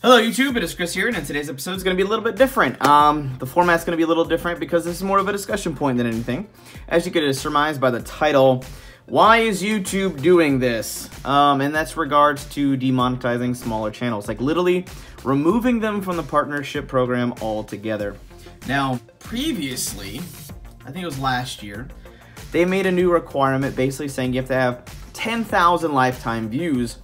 Hello YouTube, it is Chris here, and in today's episode is going to be a little bit different. Um, the format's going to be a little different because this is more of a discussion point than anything. As you could surmise by the title, why is YouTube doing this? Um, and that's regards to demonetizing smaller channels, like literally removing them from the partnership program altogether. Now, previously, I think it was last year, they made a new requirement basically saying you have to have 10,000 lifetime views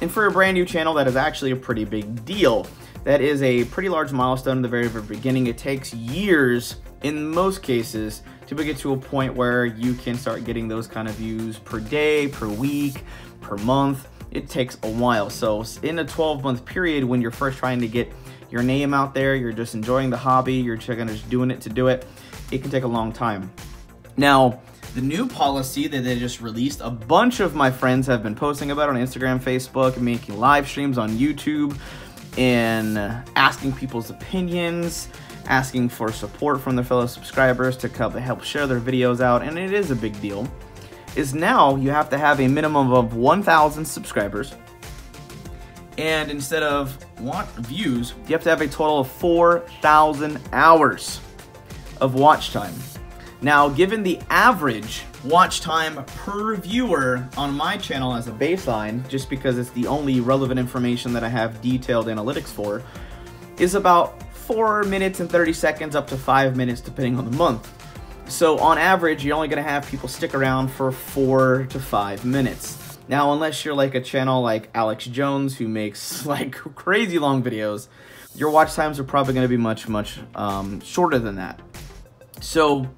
and for a brand new channel, that is actually a pretty big deal. That is a pretty large milestone in the very, very beginning. It takes years, in most cases, to get to a point where you can start getting those kind of views per day, per week, per month. It takes a while. So in a 12 month period, when you're first trying to get your name out there, you're just enjoying the hobby, you're just doing it to do it, it can take a long time. Now, the new policy that they just released, a bunch of my friends have been posting about on Instagram, Facebook, making live streams on YouTube, and asking people's opinions, asking for support from their fellow subscribers to help share their videos out, and it is a big deal, is now you have to have a minimum of 1,000 subscribers, and instead of want views, you have to have a total of 4,000 hours of watch time. Now, given the average watch time per viewer on my channel as a baseline, just because it's the only relevant information that I have detailed analytics for, is about 4 minutes and 30 seconds up to 5 minutes depending on the month. So on average, you're only going to have people stick around for 4 to 5 minutes. Now, unless you're like a channel like Alex Jones who makes like crazy long videos, your watch times are probably going to be much, much um, shorter than that. So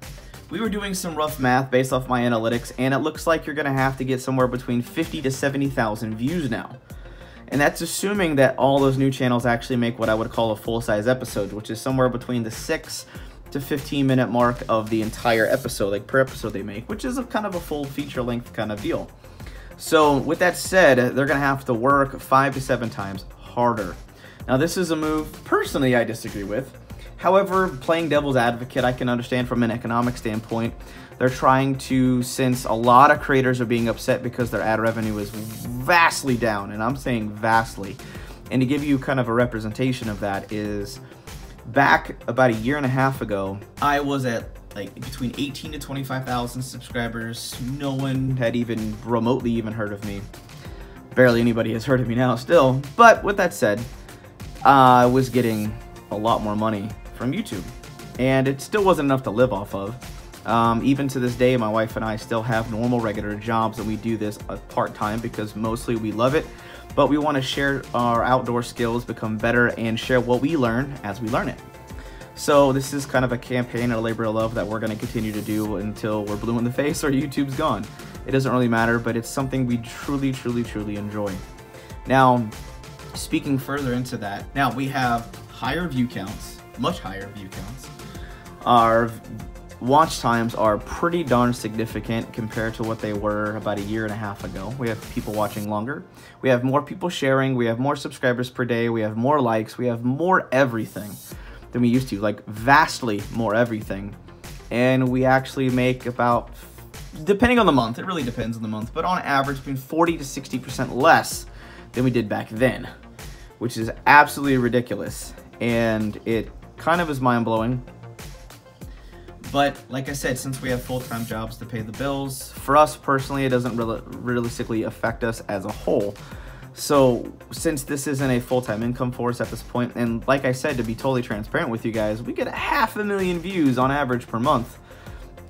we were doing some rough math based off my analytics, and it looks like you're to have to get somewhere between 50 to 70,000 views now. And that's assuming that all those new channels actually make what I would call a full-size episode, which is somewhere between the 6 to 15 minute mark of the entire episode, like per episode they make, which is a kind of a full feature length kind of deal. So with that said, they're to have to work 5 to 7 times harder. Now this is a move, personally, I disagree with. However, playing devil's advocate, I can understand from an economic standpoint. They're trying to, since a lot of creators are being upset because their ad revenue is vastly down, and I'm saying vastly. And to give you kind of a representation of that is back about a year and a half ago, I was at like between 18 to 25,000 subscribers. No one had even remotely even heard of me. Barely anybody has heard of me now still. But with that said, I was getting a lot more money from YouTube. And it still wasn't enough to live off of. Um, even to this day, my wife and I still have normal, regular jobs, and we do this uh, part time because mostly we love it. But we want to share our outdoor skills, become better, and share what we learn as we learn it. So this is kind of a campaign a labor of love that we're going to continue to do until we're blue in the face or YouTube's gone. It doesn't really matter, but it's something we truly, truly, truly enjoy. Now, speaking further into that, now we have higher view counts much higher view counts. Our watch times are pretty darn significant compared to what they were about a year and a half ago. We have people watching longer. We have more people sharing. We have more subscribers per day. We have more likes. We have more everything than we used to, like vastly more everything. And we actually make about, depending on the month, it really depends on the month, but on average between 40 to 60% less than we did back then, which is absolutely ridiculous. And it kind of is mind blowing. But like I said, since we have full-time jobs to pay the bills, for us personally, it doesn't really realistically affect us as a whole. So since this isn't a full-time income for us at this point, and like I said, to be totally transparent with you guys, we get a half a million views on average per month.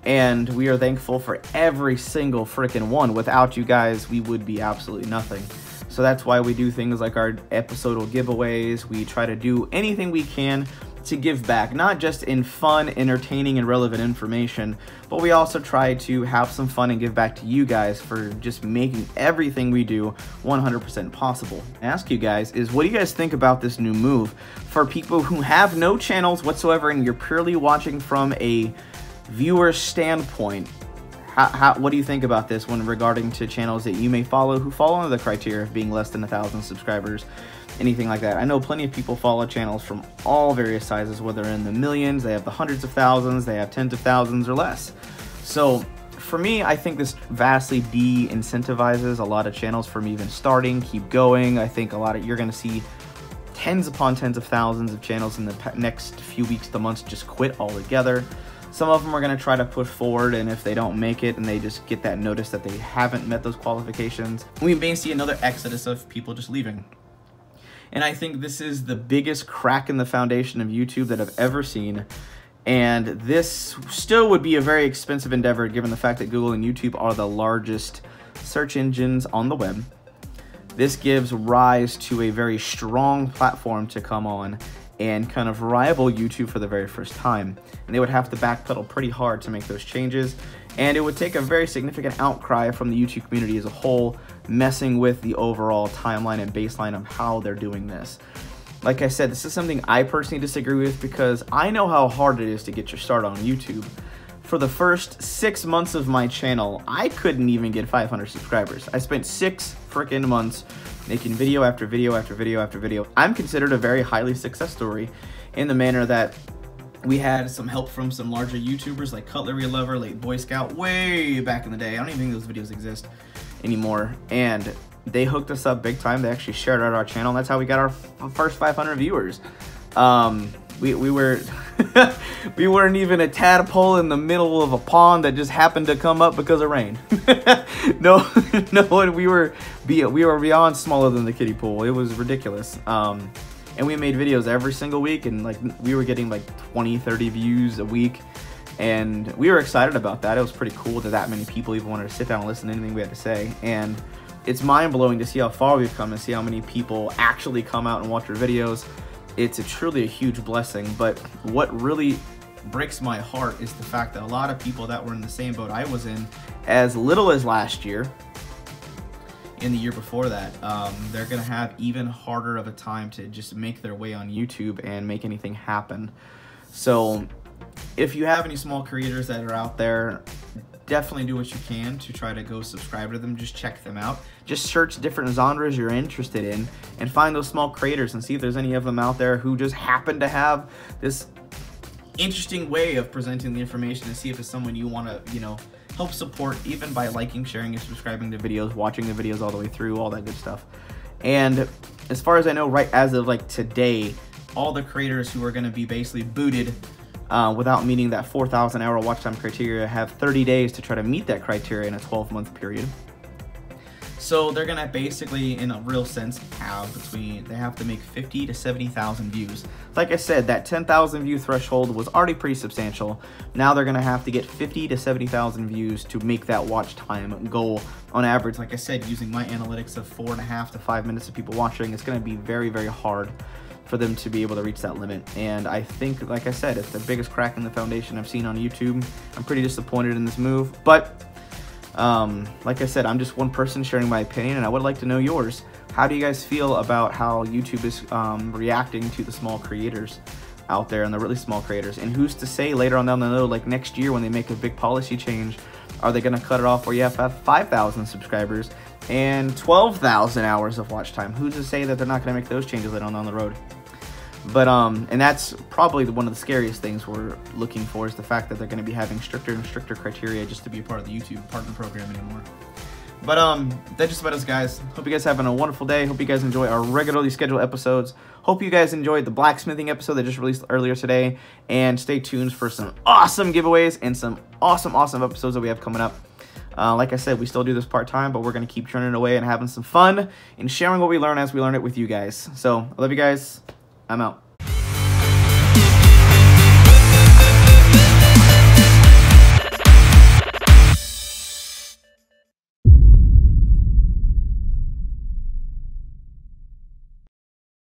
And we are thankful for every single freaking one. Without you guys, we would be absolutely nothing. So that's why we do things like our episodal giveaways. We try to do anything we can to give back, not just in fun, entertaining, and relevant information, but we also try to have some fun and give back to you guys for just making everything we do 100% possible. Ask you guys is what do you guys think about this new move for people who have no channels whatsoever and you're purely watching from a viewer standpoint? How, how, what do you think about this when regarding to channels that you may follow who fall under the criteria of being less than a thousand subscribers? Anything like that. I know plenty of people follow channels from all various sizes, whether in the millions, they have the hundreds of thousands, they have tens of thousands or less. So for me, I think this vastly de-incentivizes a lot of channels from even starting, keep going. I think a lot of, you're gonna see tens upon tens of thousands of channels in the next few weeks to months just quit altogether. Some of them are going to try to push forward, and if they don't make it and they just get that notice that they haven't met those qualifications, we may see another exodus of people just leaving. And I think this is the biggest crack in the foundation of YouTube that I've ever seen. And this still would be a very expensive endeavor given the fact that Google and YouTube are the largest search engines on the web. This gives rise to a very strong platform to come on and kind of rival YouTube for the very first time. And they would have to backpedal pretty hard to make those changes. And it would take a very significant outcry from the YouTube community as a whole, messing with the overall timeline and baseline of how they're doing this. Like I said, this is something I personally disagree with because I know how hard it is to get your start on YouTube. For the first six months of my channel, I couldn't even get 500 subscribers. I spent six freaking months making video after video after video after video. I'm considered a very highly success story in the manner that we had some help from some larger YouTubers like Cutlery Lover, Late Boy Scout, way back in the day. I don't even think those videos exist anymore. And they hooked us up big time. They actually shared out our channel. That's how we got our first 500 viewers. Um, we, we were we weren't even a tadpole in the middle of a pond that just happened to come up because of rain. no, no, we were we were beyond smaller than the kiddie pool. It was ridiculous. Um, and we made videos every single week, and like we were getting like 20, 30 views a week, and we were excited about that. It was pretty cool that that many people even wanted to sit down and listen to anything we had to say, and it's mind blowing to see how far we've come and see how many people actually come out and watch our videos. It's a truly a huge blessing, but what really breaks my heart is the fact that a lot of people that were in the same boat I was in as little as last year in the year before that, um, they're going to have even harder of a time to just make their way on YouTube and make anything happen. So if you have any small creators that are out there, definitely do what you can to try to go subscribe to them. Just check them out. Just search different genres you're interested in and find those small creators and see if there's any of them out there who just happen to have this interesting way of presenting the information and see if it's someone you want to, you know, help support even by liking, sharing, and subscribing to videos, watching the videos all the way through, all that good stuff. And as far as I know, right as of like today, all the creators who are going to be basically booted uh, without meeting that 4,000 hour watch time criteria have 30 days to try to meet that criteria in a 12 month period. So they're gonna basically, in a real sense, have between, they have to make 50 to 70,000 views. Like I said, that 10,000 view threshold was already pretty substantial. Now they're gonna have to get 50 to 70,000 views to make that watch time goal on average. Like I said, using my analytics of four and a half to five minutes of people watching, it's gonna be very, very hard for them to be able to reach that limit. And I think, like I said, it's the biggest crack in the foundation I've seen on YouTube. I'm pretty disappointed in this move, but um, like I said, I'm just one person sharing my opinion, and I would like to know yours. How do you guys feel about how YouTube is um, reacting to the small creators out there and the really small creators? And who's to say later on down the road, like next year when they make a big policy change, are they going to cut it off where you have to have 5,000 subscribers and 12,000 hours of watch time? Who's to say that they're not going to make those changes later on down the road? But um, and that's probably one of the scariest things we're looking for is the fact that they're going to be having stricter and stricter criteria just to be a part of the YouTube partner program anymore. But um, that's just about us, guys. Hope you guys having a wonderful day. Hope you guys enjoy our regularly scheduled episodes. Hope you guys enjoyed the blacksmithing episode that just released earlier today. And stay tuned for some awesome giveaways and some awesome, awesome episodes that we have coming up. Uh, like I said, we still do this part time, but we're going to keep churning away and having some fun and sharing what we learn as we learn it with you guys. So, I love you guys. I'm out.